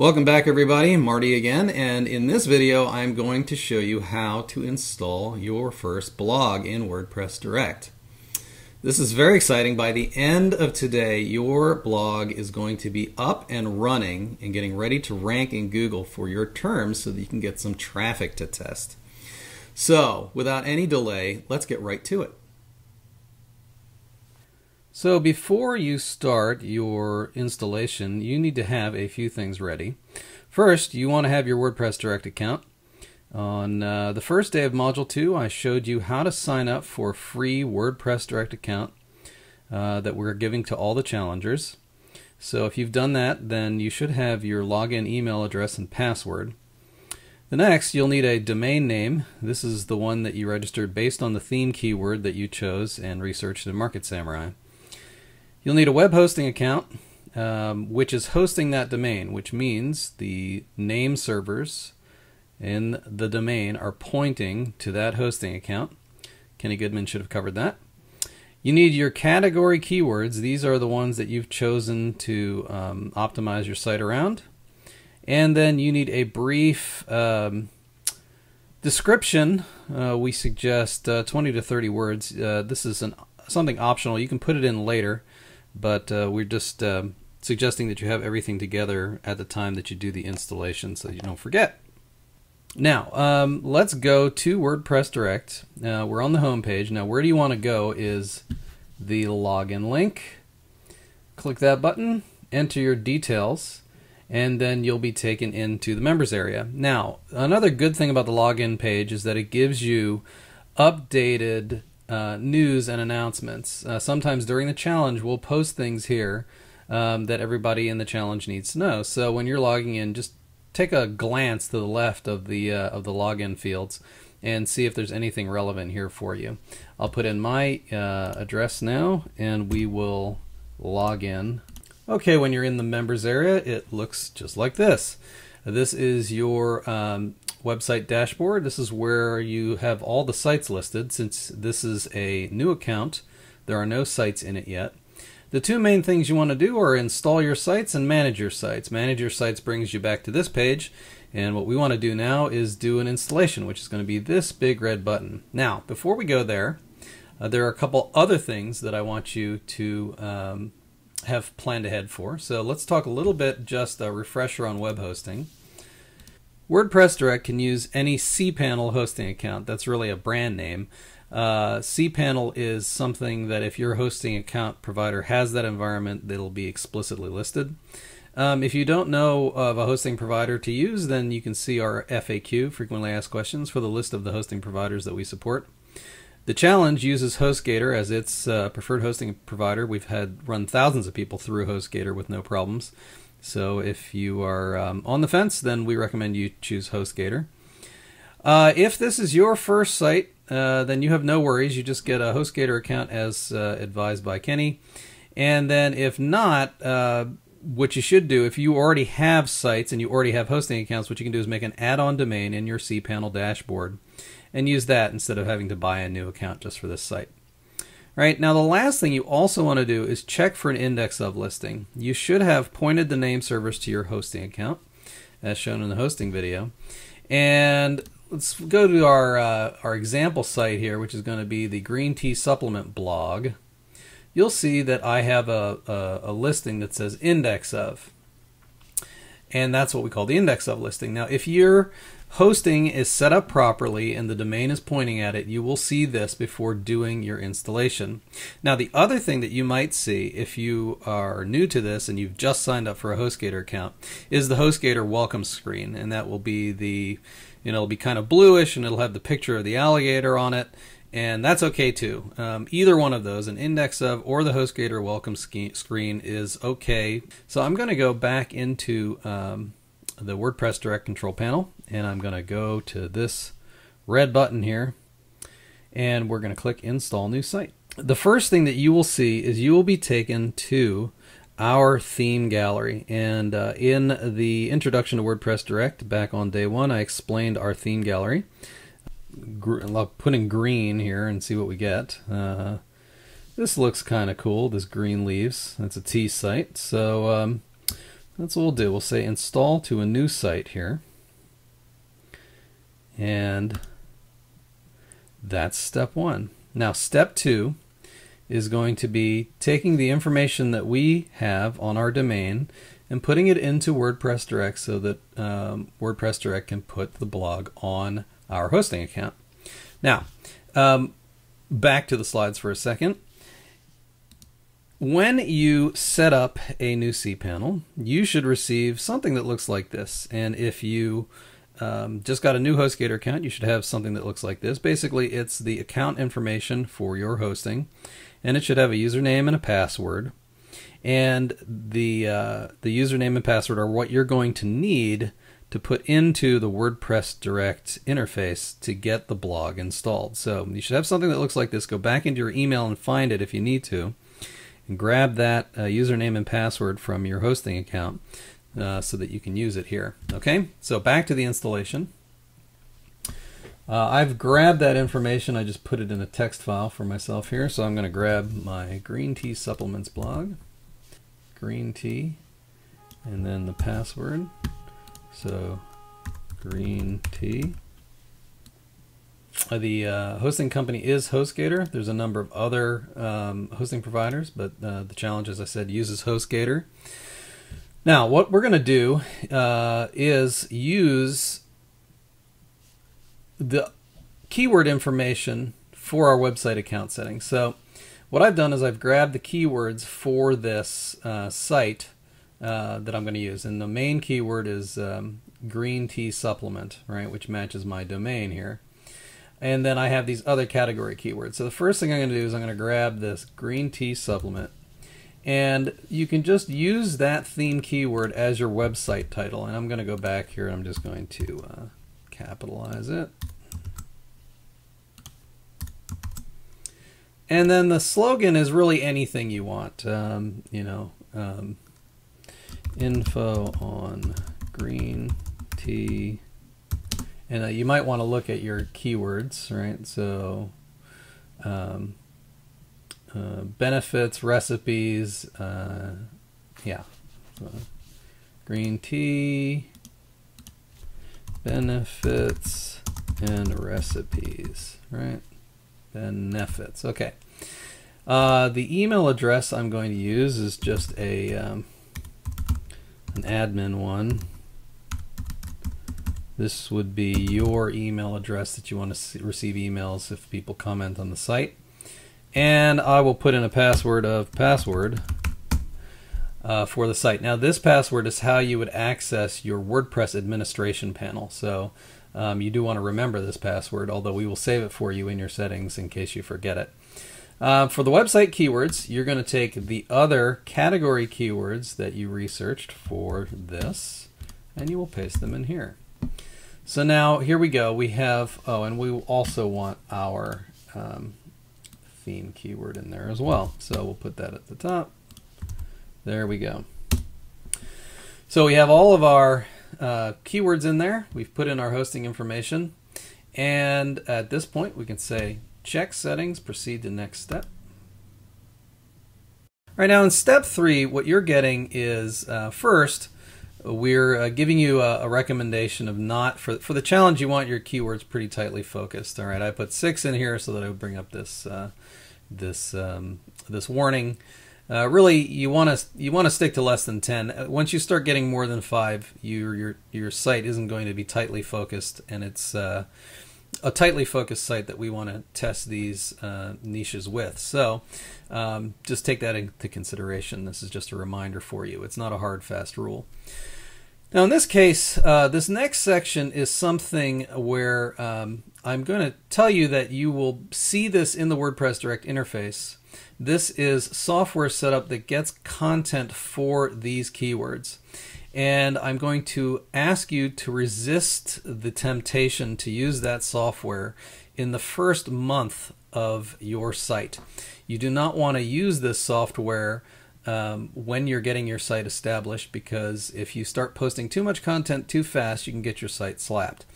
Welcome back everybody, Marty again, and in this video I'm going to show you how to install your first blog in WordPress Direct. This is very exciting. By the end of today, your blog is going to be up and running and getting ready to rank in Google for your terms so that you can get some traffic to test. So, without any delay, let's get right to it. So before you start your installation, you need to have a few things ready. First, you want to have your WordPress Direct account. On uh, the first day of Module 2, I showed you how to sign up for a free WordPress Direct account uh, that we're giving to all the challengers. So if you've done that, then you should have your login email address and password. The next, you'll need a domain name. This is the one that you registered based on the theme keyword that you chose and researched in Market Samurai. You'll need a web hosting account, um, which is hosting that domain, which means the name servers in the domain are pointing to that hosting account. Kenny Goodman should have covered that. You need your category keywords. These are the ones that you've chosen to um, optimize your site around. And then you need a brief um, description. Uh, we suggest uh, 20 to 30 words. Uh, this is an, something optional. You can put it in later but uh, we're just uh, suggesting that you have everything together at the time that you do the installation so you don't forget. Now, um, let's go to WordPress Direct. Uh, we're on the home page. Now, where do you want to go is the login link. Click that button, enter your details, and then you'll be taken into the members area. Now, another good thing about the login page is that it gives you updated uh, news and announcements. Uh, sometimes during the challenge, we'll post things here um, that everybody in the challenge needs to know. So when you're logging in, just take a glance to the left of the uh, of the login fields and see if there's anything relevant here for you. I'll put in my uh, address now, and we will log in. Okay, when you're in the members area, it looks just like this. This is your um, website dashboard. This is where you have all the sites listed. Since this is a new account, there are no sites in it yet. The two main things you want to do are install your sites and manage your sites. Manage your sites brings you back to this page, and what we want to do now is do an installation, which is going to be this big red button. Now, before we go there, uh, there are a couple other things that I want you to um, have planned ahead for. So let's talk a little bit, just a refresher on web hosting. WordPress Direct can use any cPanel hosting account. That's really a brand name. Uh, cPanel is something that if your hosting account provider has that environment, it'll be explicitly listed. Um, if you don't know of a hosting provider to use, then you can see our FAQ, frequently asked questions, for the list of the hosting providers that we support. The challenge uses HostGator as its uh, preferred hosting provider. We've had run thousands of people through HostGator with no problems. So if you are um, on the fence, then we recommend you choose HostGator. Uh, if this is your first site, uh, then you have no worries. You just get a HostGator account as uh, advised by Kenny. And then if not, uh, what you should do, if you already have sites and you already have hosting accounts, what you can do is make an add-on domain in your cPanel dashboard and use that instead of having to buy a new account just for this site. Right, now the last thing you also want to do is check for an index of listing. You should have pointed the name servers to your hosting account, as shown in the hosting video. And let's go to our, uh, our example site here, which is going to be the Green Tea Supplement blog. You'll see that I have a, a, a listing that says index of. And that's what we call the index of listing. Now, if you're hosting is set up properly and the domain is pointing at it, you will see this before doing your installation. Now, the other thing that you might see if you are new to this and you've just signed up for a HostGator account is the HostGator welcome screen, and that will be the, you know, it'll be kind of bluish and it'll have the picture of the alligator on it. And that's okay too. Um, either one of those, an index of or the HostGator welcome screen, is okay. So I'm going to go back into um, the WordPress Direct Control panel and I'm going to go to this red button here and we're going to click install new site. The first thing that you will see is you will be taken to our theme gallery and uh, in the introduction to WordPress Direct back on day one I explained our theme gallery. Gr putting green here and see what we get. Uh, this looks kind of cool, this green leaves. That's a tea site. So um, That's what we'll do. We'll say install to a new site here. And that's step one. Now, step two is going to be taking the information that we have on our domain and putting it into WordPress Direct so that um, WordPress Direct can put the blog on our hosting account. Now, um, back to the slides for a second. When you set up a new cPanel, you should receive something that looks like this. And if you um, just got a new HostGator account, you should have something that looks like this. Basically, it's the account information for your hosting, and it should have a username and a password. And the uh, the username and password are what you're going to need to put into the WordPress Direct interface to get the blog installed. So you should have something that looks like this. Go back into your email and find it if you need to, and grab that uh, username and password from your hosting account uh, so that you can use it here. Okay, so back to the installation. Uh, I've grabbed that information. I just put it in a text file for myself here. So I'm going to grab my green tea supplements blog, green tea, and then the password. So green tea. Uh, the uh, hosting company is HostGator. There's a number of other um, hosting providers, but uh, the challenge, as I said, uses HostGator. Now, what we're going to do uh, is use the keyword information for our website account settings. So what I've done is I've grabbed the keywords for this uh, site uh, that I'm going to use. And the main keyword is um, green tea supplement, right, which matches my domain here. And then I have these other category keywords. So the first thing I'm going to do is I'm going to grab this green tea supplement and you can just use that theme keyword as your website title. And I'm going to go back here and I'm just going to uh, capitalize it. And then the slogan is really anything you want. Um, you know, um, info on green tea. And uh, you might want to look at your keywords, right? So, um, uh, benefits, recipes, uh, yeah. So, green tea, benefits, and recipes, right? Benefits, okay. Uh, the email address I'm going to use is just a um, an admin one. This would be your email address that you want to receive emails if people comment on the site and I will put in a password of password uh, for the site. Now this password is how you would access your WordPress administration panel. So um, you do want to remember this password, although we will save it for you in your settings in case you forget it. Uh, for the website keywords, you're going to take the other category keywords that you researched for this, and you will paste them in here. So now here we go. We have, oh, and we also want our um, theme keyword in there as well. So we'll put that at the top. There we go. So we have all of our uh, keywords in there. We've put in our hosting information. And at this point, we can say check settings, proceed to next step. All right, now in step three, what you're getting is uh, first, we're uh, giving you a, a, recommendation of not for for the challenge you want your keywords pretty tightly focused. All right i put six in here so that i would bring up this uh, this um, this warning. Uh, really you want to you want to stick to less than 10 uh, once you start getting more than five your your your site isn't going to be tightly focused and it's uh, a tightly focused site that we want to test these uh, niches with. So um, just take that into consideration. This is just a reminder for you. It's not a hard, fast rule. Now, in this case, uh, this next section is something where um, I'm going to tell you that you will see this in the WordPress Direct interface. This is software setup that gets content for these keywords and I'm going to ask you to resist the temptation to use that software in the first month of your site. You do not want to use this software um, when you're getting your site established because if you start posting too much content too fast, you can get your site slapped.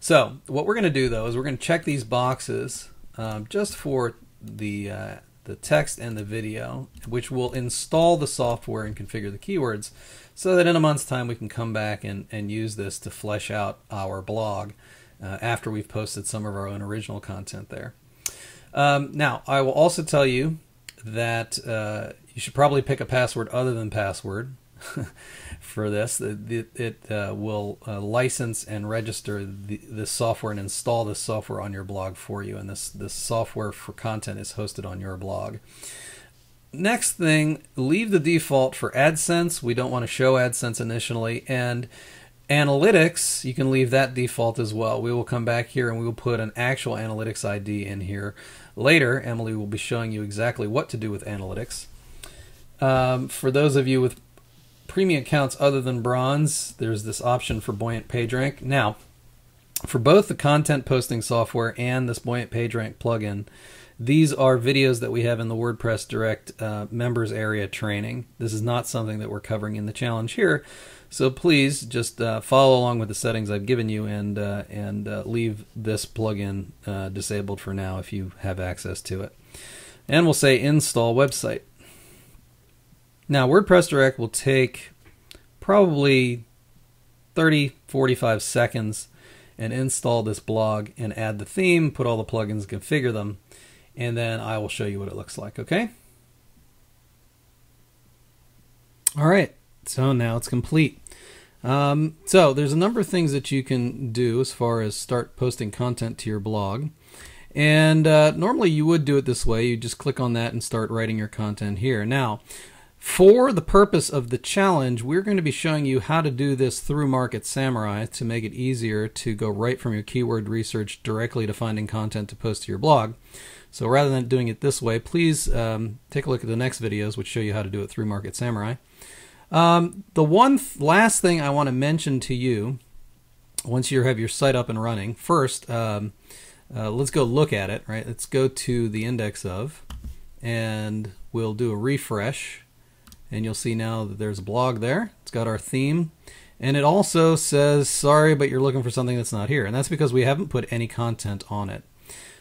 So what we're going to do though is we're going to check these boxes um, just for the uh, the text and the video, which will install the software and configure the keywords so that in a month's time we can come back and, and use this to flesh out our blog uh, after we've posted some of our own original content there. Um, now, I will also tell you that uh, you should probably pick a password other than password for this. It, it uh, will uh, license and register the, this software and install this software on your blog for you. And this, this software for content is hosted on your blog. Next thing, leave the default for AdSense. We don't want to show AdSense initially. And analytics, you can leave that default as well. We will come back here and we will put an actual analytics ID in here. Later, Emily will be showing you exactly what to do with analytics. Um, for those of you with premium accounts other than bronze, there's this option for Buoyant PageRank. Now, for both the content posting software and this Buoyant PageRank plugin, these are videos that we have in the WordPress Direct uh, members area training. This is not something that we're covering in the challenge here. So please just uh, follow along with the settings I've given you and uh, and uh, leave this plugin uh, disabled for now if you have access to it. And we'll say install website. Now, WordPress Direct will take probably 30, 45 seconds and install this blog and add the theme, put all the plugins, configure them, and then I will show you what it looks like, okay? All right, so now it's complete. Um, so there's a number of things that you can do as far as start posting content to your blog. And uh, normally you would do it this way. You just click on that and start writing your content here. Now, for the purpose of the challenge, we're going to be showing you how to do this through Market Samurai to make it easier to go right from your keyword research directly to finding content to post to your blog. So rather than doing it this way, please um, take a look at the next videos which show you how to do it through Market Samurai. Um, the one th last thing I want to mention to you, once you have your site up and running, first, um, uh, let's go look at it, right? Let's go to the index of, and we'll do a refresh and you'll see now that there's a blog there. It's got our theme. And it also says, sorry, but you're looking for something that's not here. And that's because we haven't put any content on it.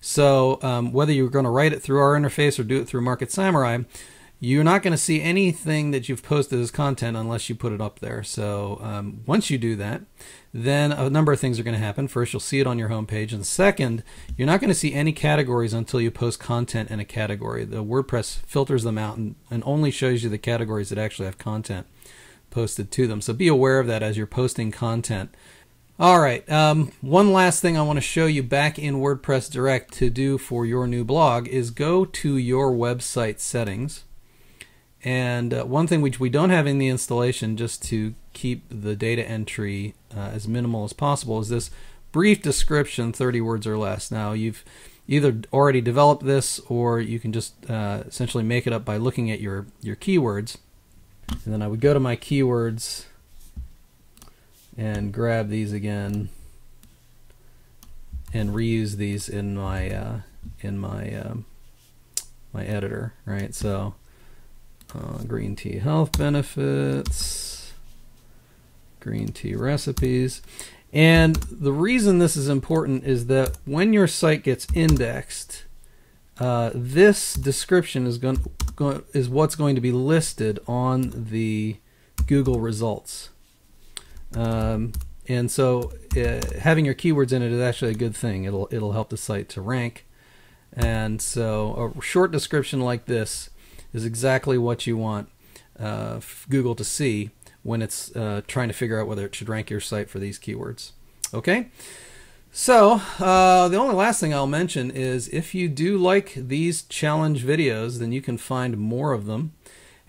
So um, whether you're going to write it through our interface or do it through Market Samurai, you're not going to see anything that you've posted as content unless you put it up there. So um, once you do that, then a number of things are going to happen. First, you'll see it on your homepage, and second, you're not going to see any categories until you post content in a category. The WordPress filters them out and, and only shows you the categories that actually have content posted to them. So be aware of that as you're posting content. All right, um, one last thing I want to show you back in WordPress Direct to do for your new blog is go to your website settings and uh, one thing which we don't have in the installation, just to keep the data entry uh, as minimal as possible, is this brief description, 30 words or less. Now, you've either already developed this or you can just uh, essentially make it up by looking at your, your keywords. And then I would go to my keywords and grab these again and reuse these in my uh, in my um, my editor, right? So uh, green tea health benefits, green tea recipes. And the reason this is important is that when your site gets indexed, uh, this description is going, go, is what's going to be listed on the Google results. Um, and so uh, having your keywords in it is actually a good thing. It'll it'll help the site to rank. And so a short description like this is exactly what you want uh, Google to see when it's uh, trying to figure out whether it should rank your site for these keywords. Okay? So, uh, the only last thing I'll mention is if you do like these challenge videos, then you can find more of them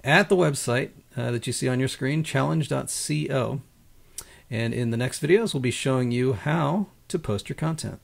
at the website uh, that you see on your screen, challenge.co. And in the next videos, we'll be showing you how to post your content.